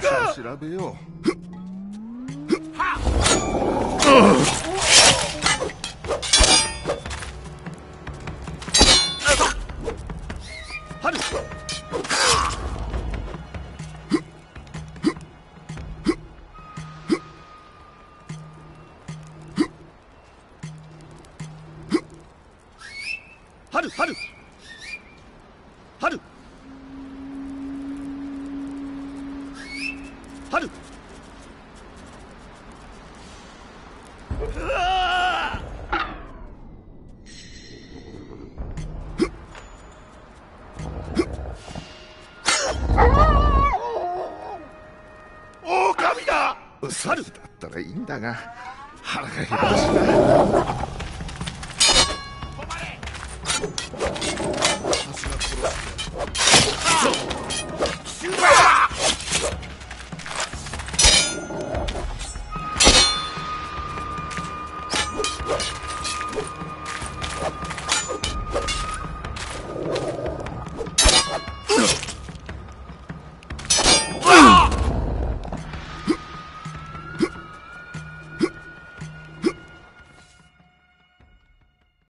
グが調べよ春。春。春。春。春。うわう狼だったらいいんだが。腹が減ったしなさすがプロ